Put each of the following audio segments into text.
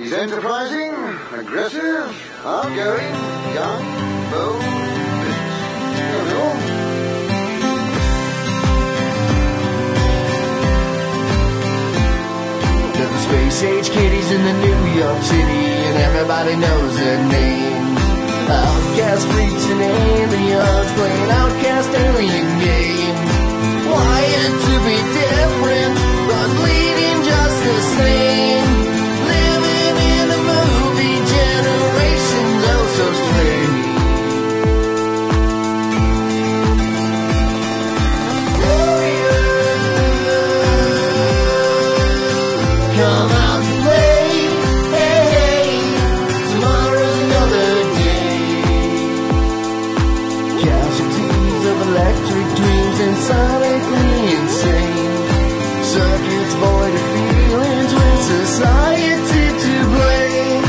He's enterprising, aggressive, outgoing, young, bold, know, The space age kitties in the New York City, and everybody knows their names. Outcast freaks and aliens playing outcast alien insanely insane. Circuits void of feelings with society to blame.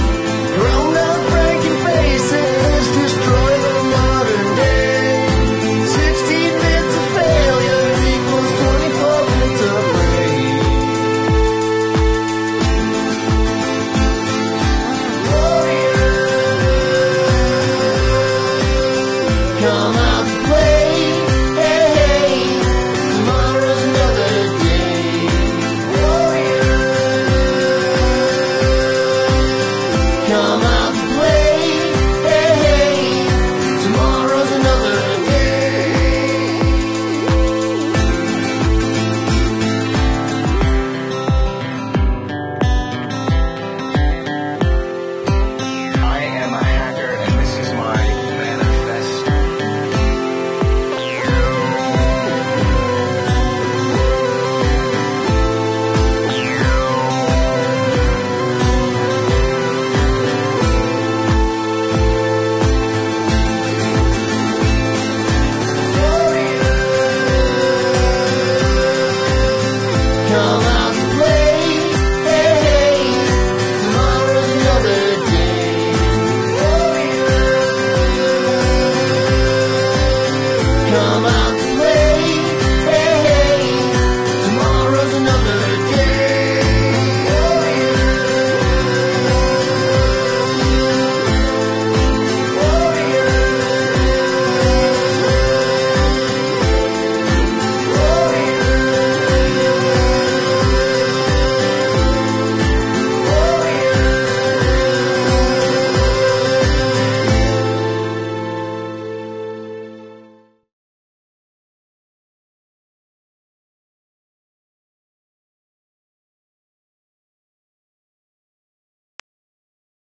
Grown up franken faces destroy the modern day. 16 bits of failure equals 24 bits of blame. Warrior, come